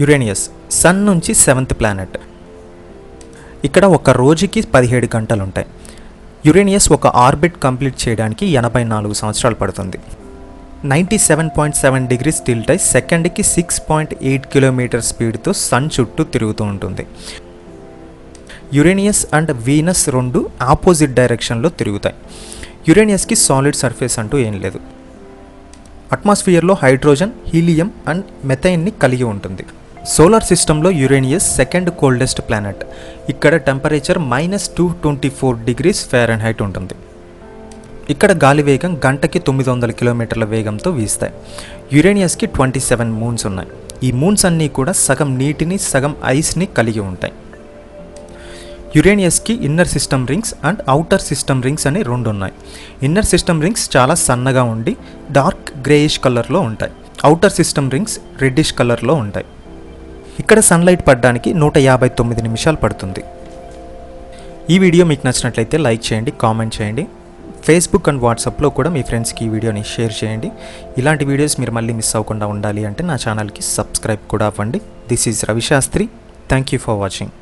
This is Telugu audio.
యురేనియస్ సన్ నుంచి సెవెంత్ ప్లానెట్. ఇక్కడ ఒక రోజుకి పదిహేడు గంటలు ఉంటాయి యురేనియస్ ఒక ఆర్బిట్ కంప్లీట్ చేయడానికి ఎనభై నాలుగు సంవత్సరాలు పడుతుంది. Ninety seven point seven degrees tilt అయి సెకండ్కి సిక్స్ పాయింట్ ఎయిట్ కిలోమీటర్ స్పీడ్తో సన్ చుట్టూ తిరుగుతూ ఉంటుంది. యురేనియస్ అండ్ వీనస్ రెండు ఆపోజిట్ డైరెక్షన్లో తిరుగుతాయి. యురేనియస్కి సాలిడ్ సర్ఫేస్ అంటూ ఏం లేదు. అట్మాస్ఫియర్లో హైడ్రోజన్ హీలియం అండ్ మెథైన్ని కలిగి ఉంటుంది. సోలార్ సిస్టంలో యురేనియస్ సెకండ్ కోల్డెస్ట్ ప్లానెట్ ఇక్కడ temperature minus two twenty four degrees Fahrenheit ఉంటుంది. ఇక్కడ గాలి వేగం గంటకి తొమ్మిది వందల కిలోమీటర్ల వేగంతో వీస్తాయి. యురేనియస్కి ట్వంటీ సెవెన్ మూన్స్ ఉన్నాయి. ఈ మూన్స్ అన్నీ కూడా సగం నీటిని సగం ఐస్ని కలిగి ఉంటాయి. యురేనియస్కి inner system rings and outer system rings అని రెండు ఉన్నాయి. ఇన్నర్ సిస్టమ్ రింగ్స్ చాలా సన్నగా ఉండి డార్క్ గ్రేయిష్ కలర్లో ఉంటాయి. అవుటర్ సిస్టమ్ రింగ్స్ రెడ్డిష్ కలర్లో ఉంటాయి. ఇక్కడ సన్లైట్ పడడానికి నూట యాభై తొమ్మిది నిమిషాలు పడుతుంది. ఈ వీడియో మీకు నచ్చినట్లయితే లైక్ చేయండి కామెంట్ చేయండి. ఫేస్బుక్ అండ్ వాట్సాప్లో కూడా మీ ఫ్రెండ్స్కి ఈ వీడియోని షేర్ చేయండి. ఇలాంటి వీడియోస్ మీరు మళ్ళీ మిస్ అవ్వకుండా ఉండాలి అంటే నా ఛానల్కి సబ్స్క్రైబ్ కూడా అవ్వండి. This is Ravi Shastri thank you for watching